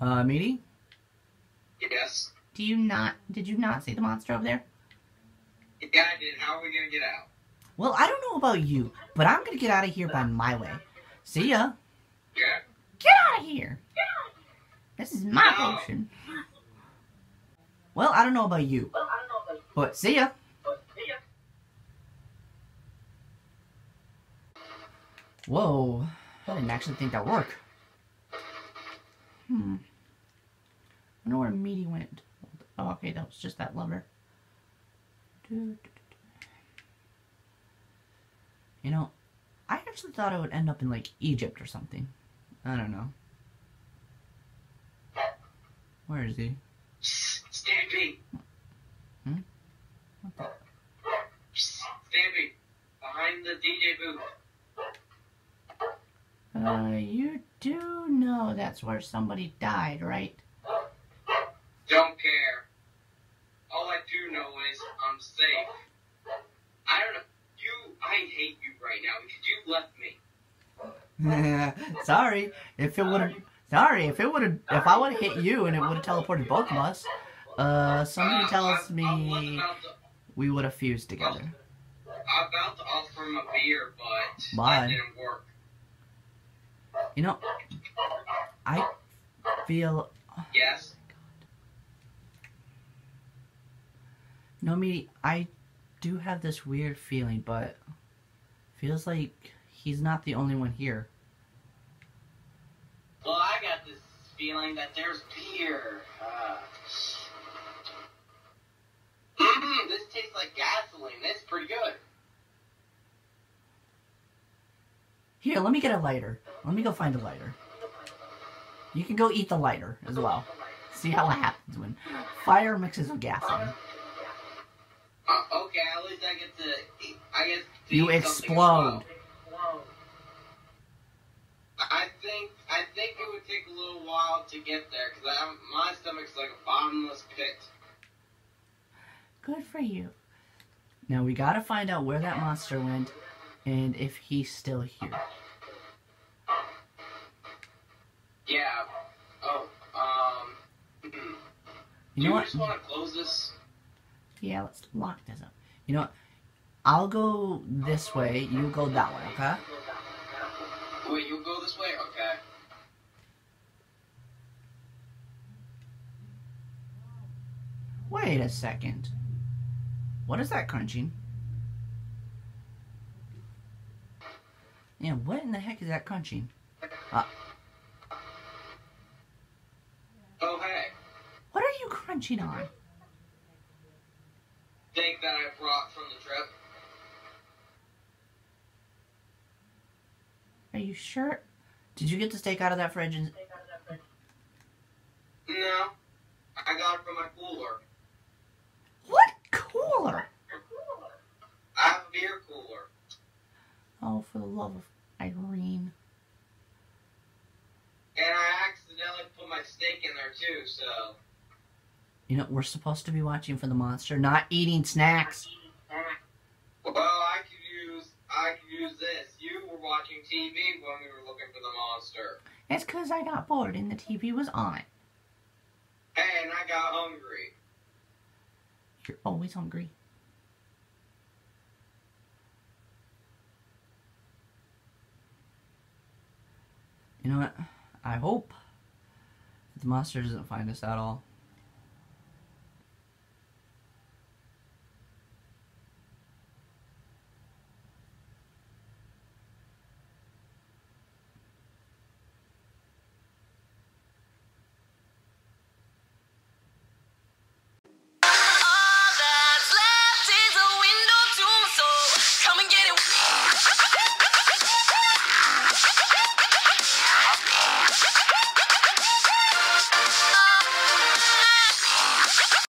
Uh, Meaty, Yes. do you not, did you not see the monster over there? Yeah, I did. How are we gonna get out? Well, I don't know about you, but I'm gonna get out of here by my way. See ya. Yeah. Get out of here. Yeah. This is my No. potion. Well, I don't know about you, but see ya. Whoa, I didn't actually think that worked. Hmm. I wonder where Meaty went. Oh, okay, that was just that lever. Doo. You know, I actually thought I would end up in like Egypt or something. I don't know. Where is he? Stampy. Hmm? What the? Stampy. Behind the DJ booth. Uh, you do know that's where somebody died, right? Don't care. All I do know is I don't know. You, I hate you right now because you left me. sorry, if it would have. Sorry, if it would have. If I would have hit you and it would have teleported both of us, uh, somebody Uh, tells I, me to, we would have fused together. I'm about to offer him a beer, but Bye. that didn't work. You know, I feel. Yes. No, me. I do have this weird feeling, but feels like he's not the only one here. Well, I got this feeling that there's beer. Uh, this tastes like gasoline. It's pretty good. Here, let me get a lighter. Let me go find a lighter. You can go eat the lighter as well. See how it happens when fire mixes with gasoline. Uh, okay, at least I get to. I get. To You eat something as explode. I think I think it would take a little while to get there because my stomach's like a bottomless pit. Good for you. Now we gotta find out where that monster went and if he's still here. Yeah. Oh. Um. You know what? just want to close this? Yeah, let's lock this up. You know what? I'll go this way, you go that way, okay? Wait, you go this way? Okay. Wait a second. What is that crunching? Yeah, what in the heck is that crunching? Uh. Oh hey, What are you crunching on? Steak that I brought from the trip. Are you sure? Did you get the steak out of that fridge? And... No, I got it from my cooler. What cooler? I have a beer cooler. Oh, for the love of Irene. And I accidentally put my steak in there too, so. You know, we're supposed to be watching for the monster, not eating snacks. Well, I could use I could use this. You were watching TV when we were looking for the monster. It's because I got bored and the TV was on. Hey, and I got hungry. You're always hungry. You know what? I hope the monster doesn't find us at all.